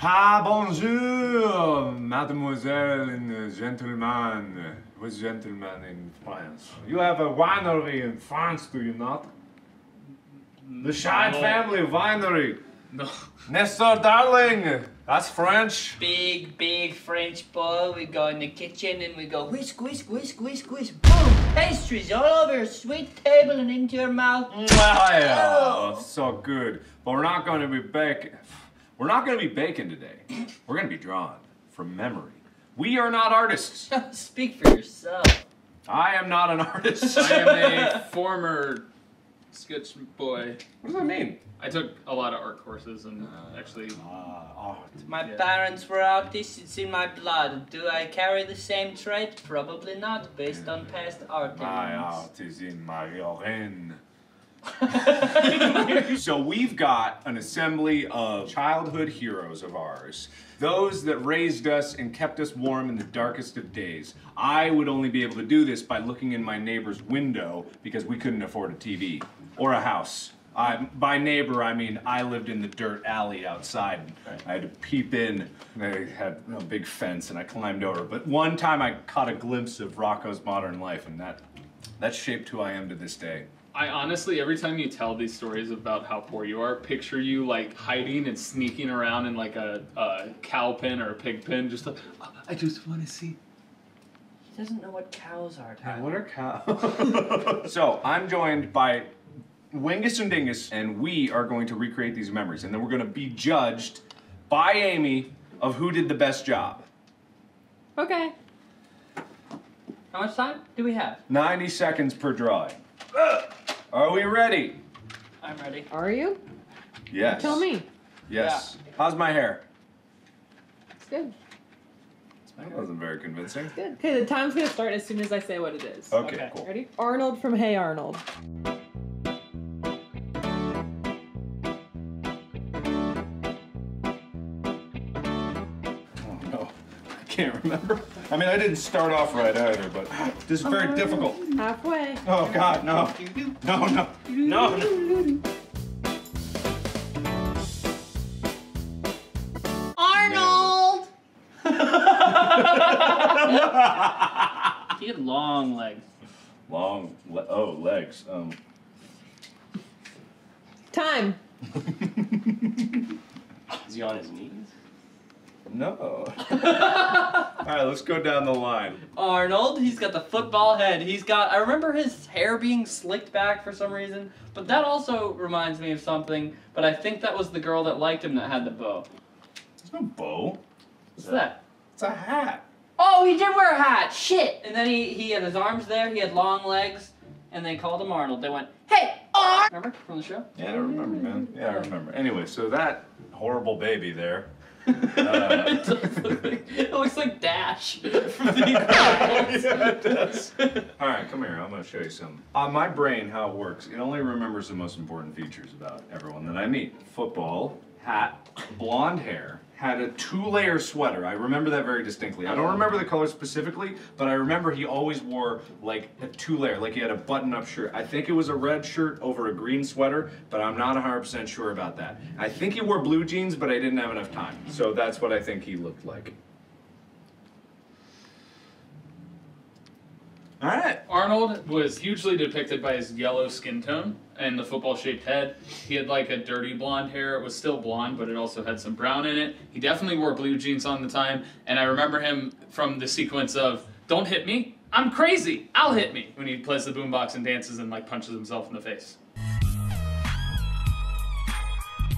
Ah, bonjour, mademoiselle and gentlemen. What's gentleman in France? You have a winery in France, do you not? The Scheid No. family winery. No. Nestor Darling, that's French. Big, big French bowl. We go in the kitchen and we go whisk, whisk, whisk, whisk, whisk. Boom! Pastries all over your sweet table and into your mouth. Wow, so good. But we're not going to be baking. We're not going to be baking today. We're going to be drawn from memory. We are not artists. Speak for yourself. I am not an artist. I am a former sketch boy. What does that mean? I took a lot of art courses and actually. Ah, art. My Yeah. parents were artists. It's in my blood. Do I carry the same trait? Probably not, based on past art. My art is in my urine. so we've got an assembly of childhood heroes of ours. Those that raised us and kept us warm in the darkest of days. I would only be able to do this by looking in my neighbor's window because we couldn't afford a TV or a house. I, by neighbor, I mean I lived in the dirt alley outside. I had to peep in. They had a big fence, and I climbed over. But one time, I caught a glimpse of Rocko's modern life, and that that shaped who I am to this day. I honestly, every time you tell these stories about how poor you are, picture you like hiding and sneaking around in like a, a cow pen or a pig pen, just like, I just want to see. He doesn't know what cows are. Tyler. what are cows? so I'm joined by Wingus and Dingus, and we are going to recreate these memories, and then we're going to be judged by Amy of who did the best job. Okay. How much time do we have? 90 seconds per drawing. Are we ready? I'm ready. Are you? Yes. Tell me. Yes. How's my hair? It's good. That wasn't very convincing. It's Good. Okay, the time's gonna start as soon as I say what it is. Okay, Okay. cool. Ready? Arnold from Hey Arnold. Oh no, I can't remember. I mean, I didn't start off right either, but this is very oh, difficult. Halfway. Oh God, no, no, no, no. no. Arnold! he had long legs. Long, le- oh legs. Um, Time. Is he on his knees? no. All right, let's go down the line. Arnold, he's got the football head. He's got. I remember his hair being slicked back for some reason, but that also reminds me of something. But I think that was the girl that liked him that had the bow. There's no bow. What's that? It's a hat. Oh, he did wear a hat. Shit. And then he he had his arms there. He had long legs, and they called him Arnold. They went, "Hey, Arnold!" Remember from the show? Yeah, I remember, man. Yeah, I remember. Anyway, so that horrible baby there. Uh, it, does look like, it looks like Dash from the yeah, Incredibles. it does. All right, come here. I'm going to show you something. On my brain, how it works, it only remembers the most important features about everyone that I meet. Football, hat, blonde hair, had a two-layer sweater. I remember that very distinctly. I don't remember the color specifically, but I remember he always wore like a two-layer, like he had a button-up shirt. I think it was a red shirt over a green sweater, but I'm not 100% sure about that. I think he wore blue jeans, but I didn't have enough time. So that's what I think he looked like. All right. Arnold was hugely depicted by his yellow skin tone and the football shaped head. He had like a dirty blonde hair. It was still blonde, but it also had some brown in it. He definitely wore blue jeans on the time, and I remember him from the sequence of "Don't hit me, I'm crazy, I'll hit me" when he plays the boombox and dances and like punches himself in the face.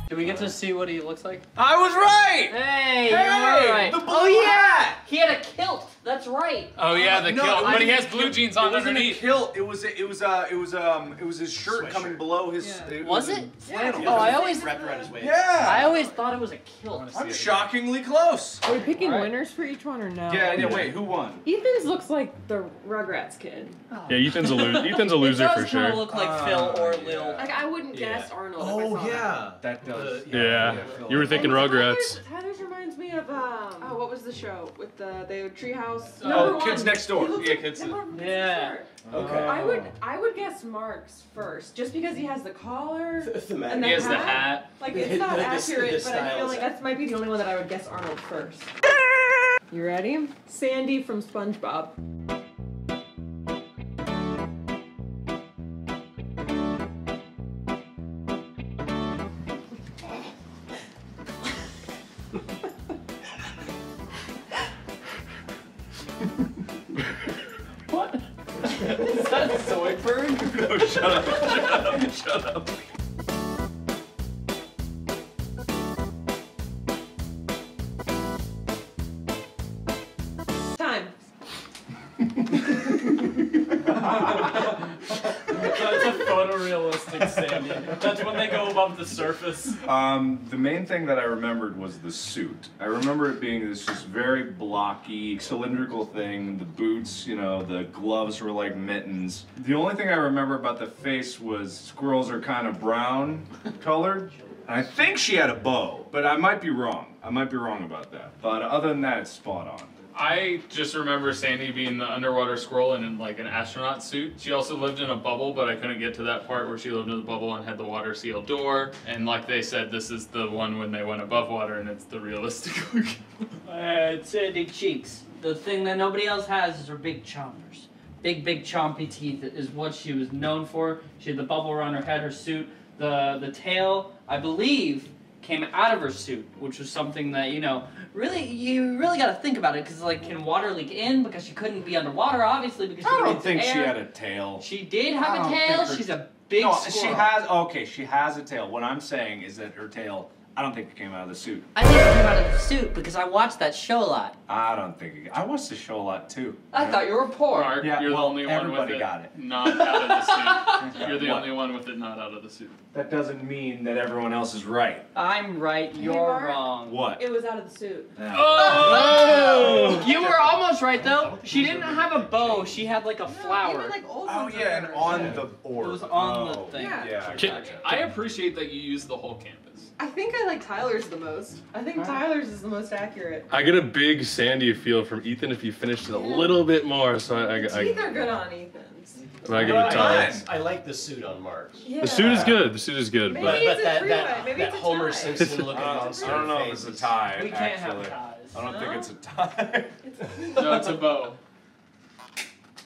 Did we get to see what he looks like? I was right! Hey, Hey, you're right. the blue oh yeah, hat! he had a kilt. That's right. Oh yeah, the No, kilt, but he has blue kilt. jeans It on wasn't underneath. a kilt. It was it was uh it was um it was his shirt Sweatshirt. coming below his. Yeah. Was a it? Flannel. Oh, I always- wrapped around his waist. Yeah. I always thought it was a kilt. wanna see I'm it. shockingly close. Are we picking Alright. winners for each one or no? Yeah, yeah. Wait, who won? Ethan's looks like the Rugrats kid. Yeah, Ethan's a loser. Ethan's a loser it for does kind sure. of look like Ah, Phil or yeah. Lil. Like I wouldn't Yeah. guess Arnold. if I Oh saw that. yeah. That does. The- Yeah, you were thinking Rugrats. Tyler's, Tyler's reminds me of um. Oh, what was the show with the the treehouse? Oh, Oh, Kids Next Door. Yeah, like kids- Edward from Kids Yeah. Next Okay. I would I would guess Mark's first, just because he has the collar. Thematic. And He has the hat? hat. Like it's not the- the- accurate, the but I feel like that might be the only one that I would guess Arnold first. You ready? Sandy from SpongeBob. No, shut up, shut up, shut up. Time. That's a photorealistic Sandy. That's when they go above the surface. Um, the main thing that I remembered was the suit. I remember it being this just very blocky, cylindrical thing. The boots, you know, the gloves were like mittens. The only thing I remember about the face was squirrels are kind of brown colored. And I think she had a bow, but I might be wrong. I might be wrong about that. But other than that, it's spot on. I just remember Sandy being the underwater squirrel and in like an astronaut suit. She also lived in a bubble, but I couldn't get to that part where she lived in the bubble and had the water sealed door. And like they said, this is the one when they went above water and it's the realistic looking. Uh, Sandy Cheeks. The thing that nobody else has is her big chompers. Big, big chompy teeth is what she was known for. She had the bubble around her head, her suit. The the tail, I believe, came out of her suit, which was something that you know really you really got to think about it because like can water leak in because she couldn't be underwater obviously because she I don't think she had a tail. She did have a tail. her- She's a big no, squirrel. she has. Okay, she has a tail. What I'm saying is that her tail. I don't think it came out of the suit. I think it came out of the suit because I watched that show a lot. I don't think it. I watched the show a lot too. I thought you were poor. Mark, Yeah, you're well, the only one with everybody it, got it. not out of the suit. You're the What? only one with it not out of the suit. That doesn't mean that everyone else is right. I'm right. You're Mark? wrong. What? It was out of the suit. Oh! oh! You were almost right though. She didn't have a bow. She had like a flower. Even like old Oh yeah, and on Yeah. the orb. It was on the Oh, thing. Yeah. Yeah. I Can- I appreciate that you used the whole canvas. I think I like Tyler's the most. I think Tyler's is the most accurate. I get a big Sandy feel from Ethan if you finished it a little bit more. So I, I, Teeth I, are good on Ethan's. I, I give I, it I. I like the suit on Mark. Yeah. The suit is good. The suit is good, Maybe but But, but it's a that, that, Maybe that it's a Homer tie. Simpson looking Uh, monster. I don't know if it's a tie. We can't actually. have ties. I don't think it's a tie. No, it's a bow.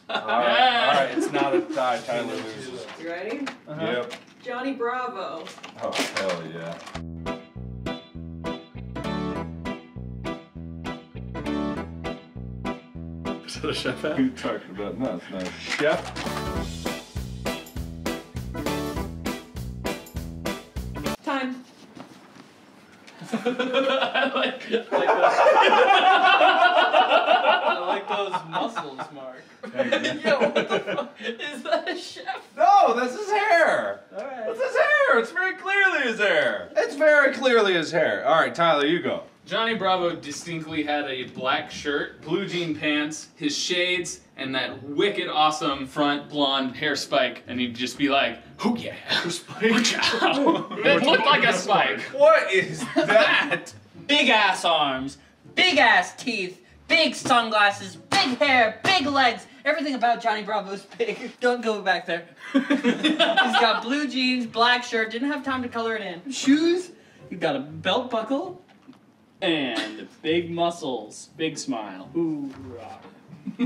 all, right, all right, it's not a tie. Tyler loses. You ready? Uh-huh. Yep. Johnny Bravo. Oh hell yeah. is that a chef hat? you talking about? No, it's not. a Chef. Time. I like, I like those. I like those muscles, Mark. Yo, what the fuck? Is that a chef? No, that's his hair. Alright. That's his hair. It's very clearly his hair. It's very clearly his hair. All right, Tyler, you go. Johnny Bravo distinctly had a black shirt, blue jean pants, his shades, and that wicked awesome front blonde hair spike, and he'd just be like, "Oh yeah, spike." it looked like a spike. What is that? Big ass arms, big ass teeth, big sunglasses, big hair, big legs. Everything about Johnny Bravo's big. Don't go back there. He's got blue jeans, black shirt, didn't have time to color it in. Shoes, he got a belt buckle, and big muscles, big smile. Hoorah.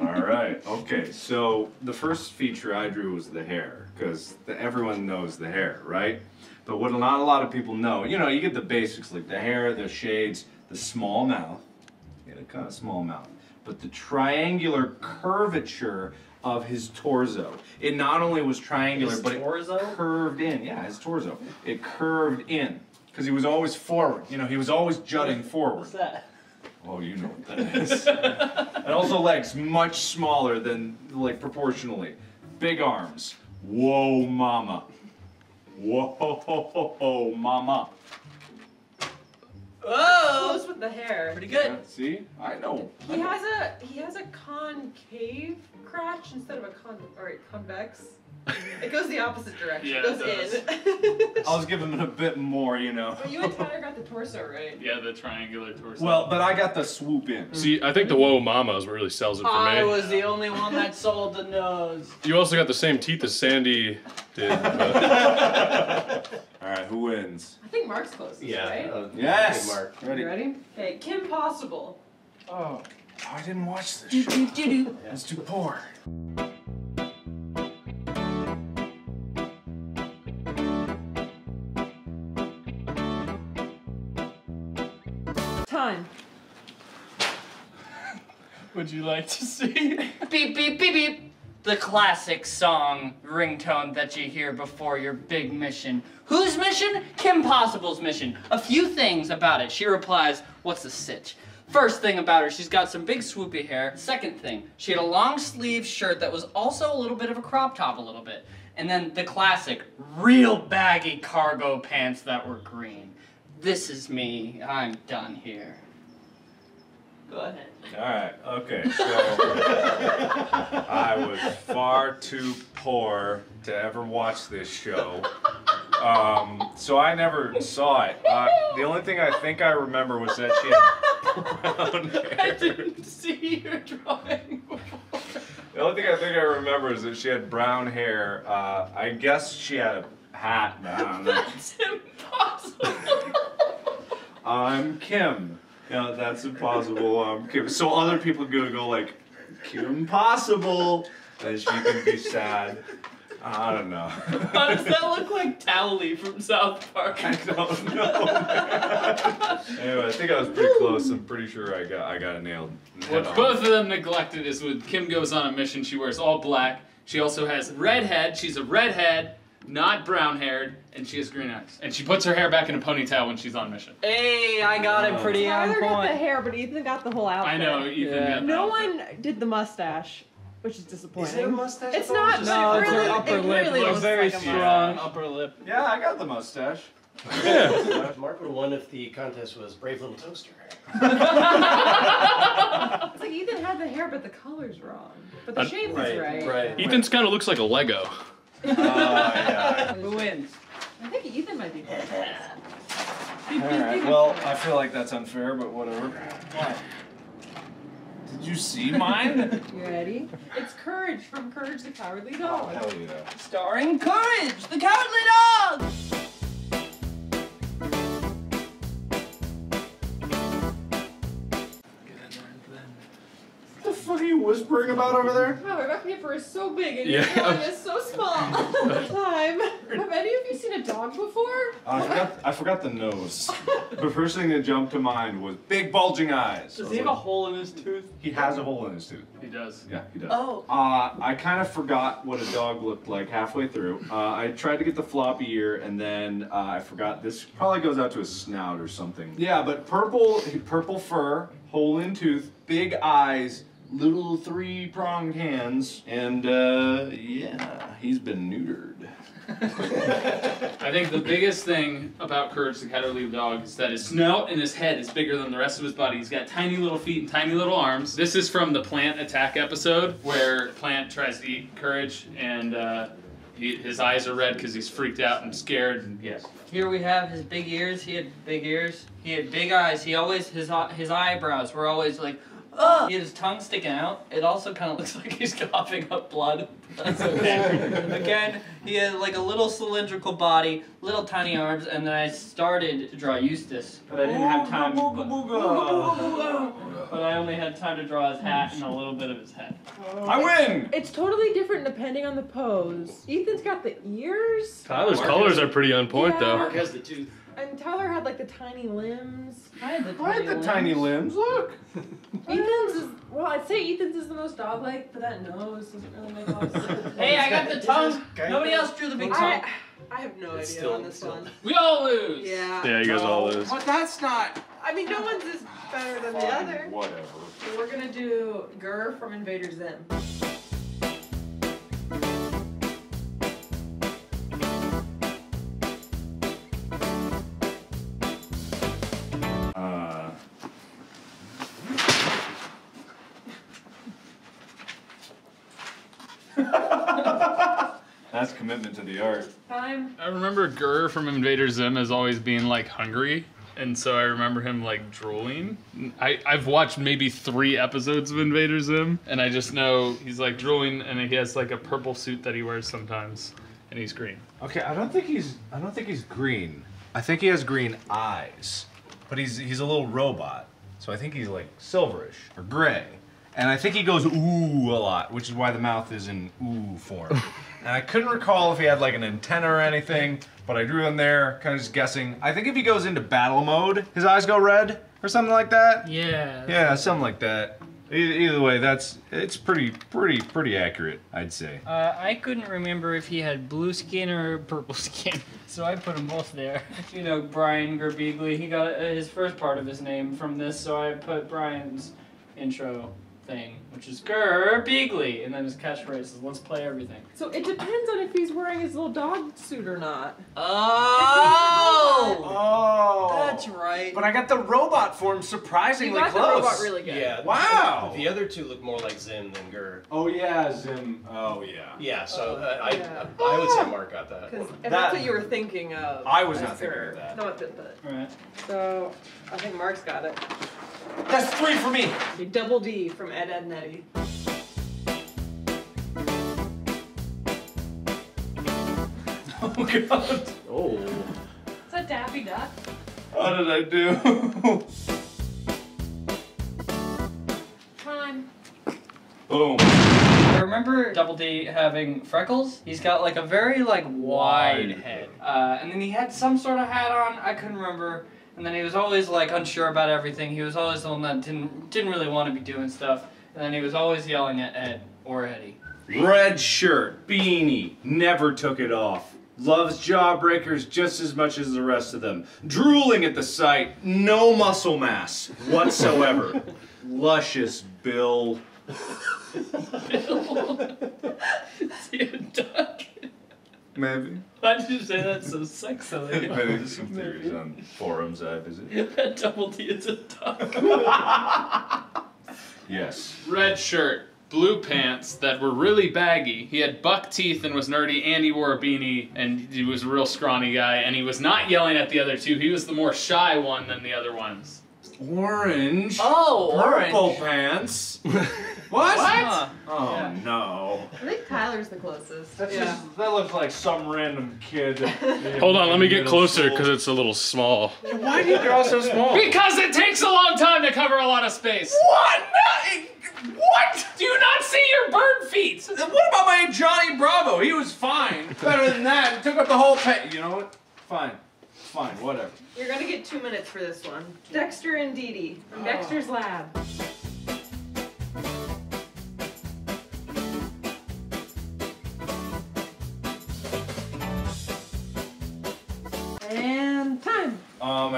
All right. Okay. So the first feature I drew was the hair, because everyone knows the hair, right? But what not a lot of people know, you know, you get the basics like the hair, the shades, the small mouth, the kind of small mouth, but the triangular curvature of his torso. It not only was triangular, His but torso? it curved in. Yeah, his torso. It curved in because he was always forward. You know, he was always jutting forward. What's that? Oh, you know what that is. and also legs much smaller than, like, proportionally. Big arms. Whoa, mama. Whoa, mama. Whoa! Close with the hair. Pretty good. Yeah, see? I know. I He know. has a he has a concave crotch instead of a con or convex. It goes the opposite direction. Yeah, it goes it in. I was giving it a bit more, you know. but you and Tyler got the torso right. Yeah, the triangular torso. Well, but I got the swoop in. See, I think the Whoa Mama is what really sells it for I me. I was the only one that sold the nose. You also got the same teeth as Sandy did. All right, who wins? I think Mark's closest, Yeah. right? uh, Yes. okay, Mark. Ready? You ready? Okay, Kim Possible. Oh. Oh, I didn't watch this Do, show. It's too poor. Time. would you like to see? Beep beep beep beep. The classic song ringtone that you hear before your big mission. Whose mission? Kim Possible's mission. A few things about it. She replies, What's the sitch? First thing about her, she's got some big swoopy hair. Second thing, she had a long sleeve shirt that was also a little bit of a crop top, a little bit. And then the classic, real baggy cargo pants that were green. This is me. I'm done here. Go ahead. All right. Okay. So I was far too poor to ever watch this show. Um, so I never saw it. Uh, the only thing I think I remember was that she had brown hair. I hair. didn't see your drawing before. The only thing I think I remember is that she had brown hair. Uh, I guess she had a hat. but I don't know. That's impossible. I'm Kim. Yeah, that's impossible. I'm Kim. So other people gonna go like, Kim Possible, and she can be sad. I don't know. How does that look like Towelie from South Park? I don't know. anyway, I think I was pretty close. I'm pretty sure I got I got it nailed. What on. both of them neglected is when Kim goes on a mission, she wears all black. She also has red head. She's a redhead, not brown haired, and she has green eyes. And she puts her hair back in a ponytail when she's on mission. Hey, I got it pretty on Tyler got the point. hair, but Ethan got the whole outfit. I know, Ethan. Yeah. got that No outfit. one did the mustache, which is disappointing. Is it a mustache? It's not. it No, it's it her really, upper it lip. really looks looks very like a strong upper lip. Yeah, I got the mustache. yeah. Mark would have won if the contest was Brave Little Toaster. It's like Ethan had the hair, but the color's wrong. But the Uh, shape right, is right. right. Ethan's kind of looks like a Lego. Oh yeah. Who wins? I think Ethan might be. closest. All right. Well, I feel like that's unfair, but whatever. What? Did you see mine? You ready? It's Courage from Courage the Cowardly Dog. Oh, Hell yeah. Starring Courage, the Cowardly Dog. Whispering about over there? Wow, our paper is so big and Yeah. your one is so small. Time. Have any of you seen a dog before? I forgot. I forgot the nose. the first thing that jumped to mind was big bulging eyes. Does he have a hole in his tooth? He has a hole in his tooth. He does. Yeah, he does. Oh. Uh, I kind of forgot what a dog looked like halfway through. Uh, I tried to get the floppy ear, and then uh, I forgot. This probably goes out to a snout or something. Yeah, but purple, purple fur, hole in tooth, big eyes, little three pronged hands, and uh, yeah, he's been neutered. I think the biggest thing about Courage the Cowardly Dog is that his snout and his head is bigger than the rest of his body. He's got tiny little feet and tiny little arms. This is from the Plant Attack episode where Plant tries to eat Courage and uh, he, his eyes are red because he's freaked out and scared. And yes. Here we have his big ears. He had big ears. He had big eyes. He always his his eyebrows were always like, oh. He had his tongue sticking out. It also kind of looks like he's coughing up blood. That's okay. Again, he had like a little cylindrical body, little tiny arms, and then I started to draw Eustace, but I didn't have time. Booga, booga, But I only had time to draw his hat and a little bit of his head. Oh. I win. It's totally different depending on the pose. Ethan's got the ears, Tyler's Mark colors has- are pretty on point Yeah. though. Mark has the tooth. And Tyler had like the tiny limbs. I had the I had the tiny limbs. Look. Ethan's is well, I'd say Ethan's is the most dog-like, but that nose doesn't really make a lot of sense. Hey, I got the tongue. Nobody else drew the big tongue. I, I have no It's idea still- on this still- one. We all lose. Yeah. Yeah, you guys all lose. But that's not. I mean, no one's is better than the other. Whatever. So we're gonna do GIR from Invader Zim. That's commitment to the art. Time. I remember GIR from Invader Zim as always being like hungry, and so I remember him like drooling. I, I've watched maybe three episodes of Invader Zim, and I just know he's like drooling, and he has like a purple suit that he wears sometimes, and he's green. Okay, I don't think he's I don't think he's green. I think he has green eyes. But he's he's a little robot. So I think he's like silverish or gray. And I think he goes ooh a lot, which is why the mouth is in ooh form. and I couldn't recall if he had like an antenna or anything, but I drew him there, kind of just guessing. I think if he goes into battle mode, his eyes go red or something like that. Yeah. Yeah, something like that. E- Either way, that's it's pretty pretty pretty accurate, I'd say. Uh, I couldn't remember if he had blue skin or purple skin, so I put them both there. You know, Brian Gerbigli, he got uh, his first part of his name from this, so I put Brian's intro thing, which is Gerbigli, and then his catchphrase is "Let's play everything." So it depends on if he's wearing his little dog suit or not. Oh, Oh, that's right. But I got the robot form surprisingly You surprisingly got the close. robot really good. Yeah. Wow. The other two look more like Zim than GIR. Oh yeah, Zim. Oh yeah. Yeah, so uh, I, Yeah. I would say Mark got that. Because That- that's what you were thinking of. I was not that's thinking of that. No, it did but Right. So I think Mark's got it. That's three for me. A double D from Ed, Ed, and Eddy. Oh god. Oh. Is that Daffy Duck? How did I do? Time. Boom. I remember Double D having freckles. He's got like a very like wide Wide. head, uh, and then he had some sort of hat on. I couldn't remember. And then he was always like unsure about everything. He was always the one that didn't didn't really want to be doing stuff. And then he was always yelling at Ed or Eddy. Red shirt, beanie, never took it off. Loves jawbreakers just as much as the rest of them. Drooling at the sight, no muscle mass whatsoever. Luscious Bill. Is he a duck? Maybe. Why did you say that so sexily? Maybe there's some theories on forums I visit. that Double D is a duck. Yes. Red shirt, blue pants that were really baggy. He had buck teeth and was nerdy, and he wore a beanie, and he was a real scrawny guy. And he was not yelling at the other two. He was the more shy one than the other ones. Orange. Oh, Purple orange. pants. what? Huh. Oh Yeah. no. I think Tyler's the closest. That's yeah. just that looks like some random kid. Hold on, let me get closer because it's a little small. Why do you draw so small? Because it takes a long time to cover a lot of space. What? No, What? Do you not see your bird feet? What about my Johnny Bravo? He was fine. Better than that. He took up the whole page. You know what? Fine. Fine. Whatever. You're gonna get two minutes for this one. Dexter and Dee Dee from oh. Dexter's Lab.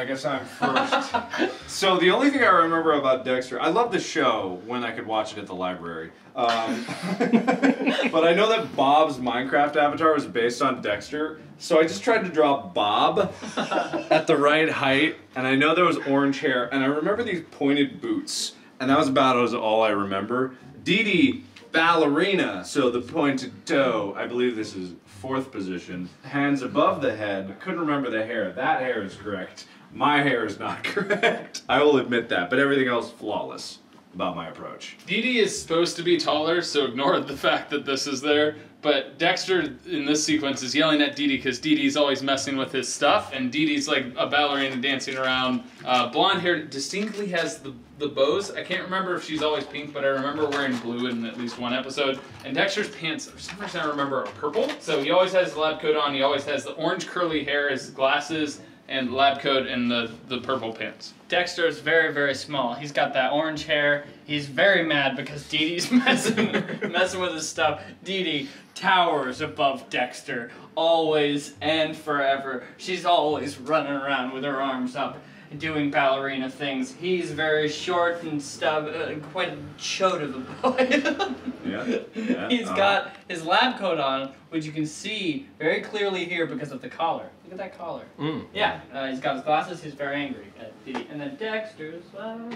I guess I'm first. so the only thing I remember about Dexter, I love the show when I could watch it at the library. Um, but I know that Bob's Minecraft avatar was based on Dexter, so I just tried to draw Bob at the right height, and I know there was orange hair, and I remember these pointed boots, and that was about as all I remember. Dee Dee, ballerina, so the pointed toe. I believe this is fourth position. Hands above the head. Couldn't remember the hair. That hair is correct. My hair is not correct. I will admit that, but everything else flawless about my approach. Dee is supposed to be taller, so ignore the fact that this is there. But Dexter in this sequence is yelling at Dee because Dee's always messing with his stuff, and Dee's like a ballerina dancing around. Uh, blonde hair distinctly has the, the bows. I can't remember if she's always pink, but I remember wearing blue in at least one episode. And Dexter's pants, for some reason, I remember are purple. So he always has the lab coat on, he always has the orange curly hair, his glasses, and lab coat, and the, the purple pants. Dexter is very, very small. He's got that orange hair. He's very mad because Dee Dee's messing, messing with his stuff. Dee Dee towers above Dexter, always and forever. She's always running around with her arms up, doing ballerina things. He's very short and stub, uh, quite a chode of a boy. Yeah. yeah He's uh-huh. got his lab coat on, which you can see very clearly here because of the collar. Look at that collar. Mm. Yeah, uh, he's got his glasses. He's very angry at Dee Dee. And then Dexter's lab.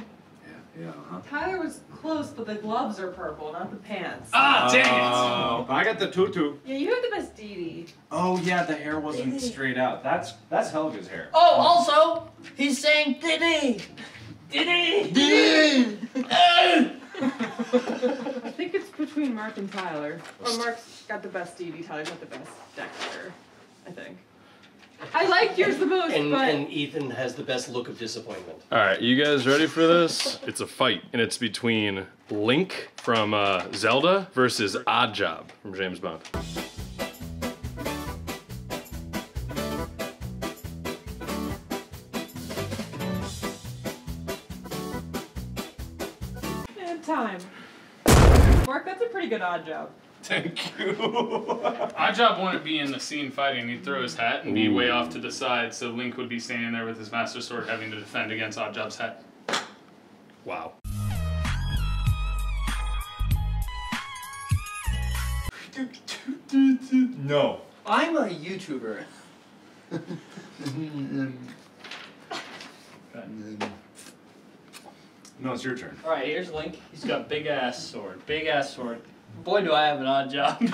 Yeah. Huh? Tyler was close, but the gloves are purple, not the pants. Ah, dang it! Oh, I got the tutu. Yeah, you had the best Dee Dee. Oh yeah, the hair wasn't straight out. That's that's Helga's hair. Oh, also, he's saying Diddy! Diddy! Diddy! I think it's between Mark and Tyler. Or Mark's got the best Dee Dee, Tyler's got the best Dexter. I think. I like yours the most, And, but and Ethan has the best look of disappointment. All right, you guys ready for this? It's a fight, and it's between Link from uh, Zelda versus Odd Job from James Bond. and time. Mark, that's a pretty good odd job. Thank you. Odd job wouldn't be in the scene fighting. He'd throw his hat and be way off to the side, so Link would be standing there with his Master Sword having to defend against Odd Job's hat. Wow. no. I'm a YouTuber. No, it's your turn. Alright, here's Link. He's got big ass sword. Big ass sword. Boy, do I have an odd job.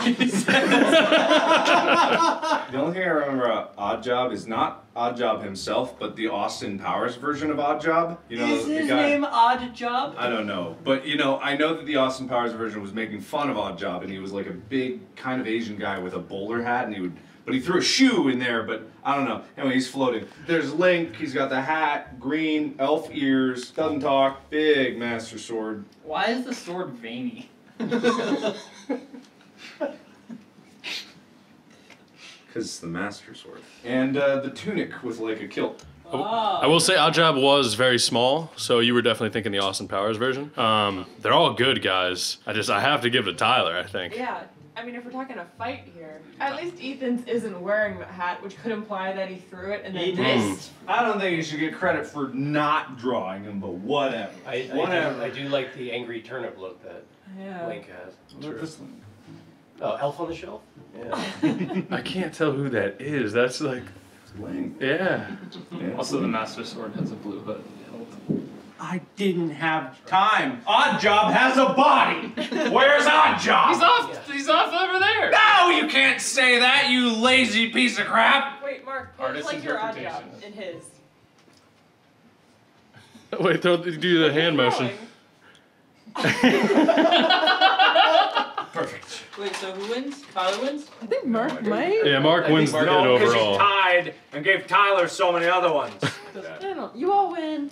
The only thing I remember about Odd Job is not Odd Job himself, but the Austin Powers version of Odd Job. You know, Is the his guy. name Odd Job? I don't know, but you know, I know that the Austin Powers version was making fun of Odd Job, and he was like a big kind of Asian guy with a bowler hat, and he would, but he threw a shoe in there, but I don't know. Anyway, he's floating. There's Link. He's got the hat, green, elf ears, doesn't talk, big Master Sword. Why is the sword veiny? Cause it's the Master Sword. And uh, the tunic with like a kilt. I will say Odd Job was very small, so you were definitely thinking the Austin Powers version. Um, they're all good guys. I just I have to give it to Tyler. I think. Yeah, I mean, if we're talking a fight here, at least Ethan's isn't wearing the hat, which could imply that he threw it and then He missed. I don't think you should get credit for not drawing him, but whatever. I, I, Whatever. do, I do like the angry turnip look that Yeah. Link has. Look at this Link. Oh, Elf on the Shelf? Yeah. I can't tell who that is. That's like, It's Link. yeah. Yeah. Also, the Master Sword has a blue hood. I didn't have time. Odd Job has a body. Where's Odd Job? He's off. He's off over there. No, you can't say that, you lazy piece of crap. Wait, Mark, Artist like your odd job interpretation. in his. Wait, throw, do the hand motion. Perfect. Wait, so who wins? Tyler wins? I think Mark might. Yeah, Mark I wins the think hit Mark- overall. tied and gave Tyler so many other ones. I don't know. You all win.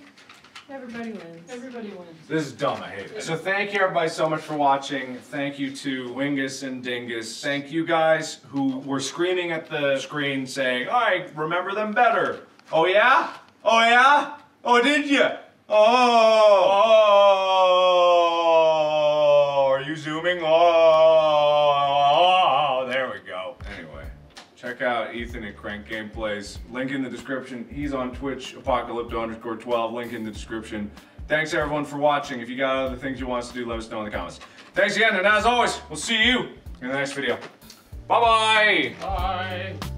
Everybody wins. Everybody wins. This is dumb. I hate it. So thank you everybody so much for watching. Thank you to Wingus and Dingus. Thank you guys who were screaming at the screen saying, "I remember them better." Oh yeah? Oh yeah? Oh did you? Oh. Oh. Are you zooming? Oh. Out Ethan at Crank Gameplays. Link in the description. He's on Twitch, apocalypto underscore 12. Link in the description. Thanks everyone for watching. If you got other things you want us to do, let us know in the comments. Thanks again, and as always, we'll see you in the next video. Bye-bye! Bye.